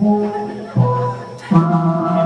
Oh, my God.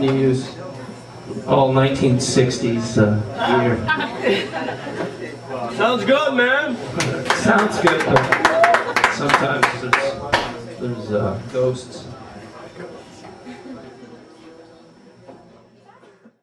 When you use all 1960s uh, gear. Sounds good, man. Sounds good, but sometimes there's, there's uh, ghosts.